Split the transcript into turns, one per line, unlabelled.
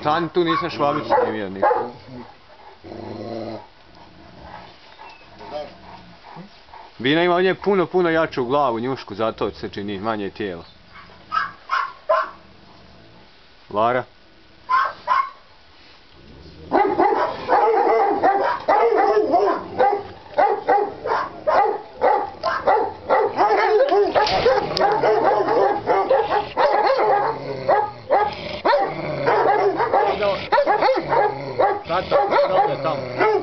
Stani tu, nisam švabicu snimio ništa. Bina ima od nje puno, puno jaču glavu, njušku, zato se čini manje tijelo. Lara? Tá, tá, tá, tá. tá.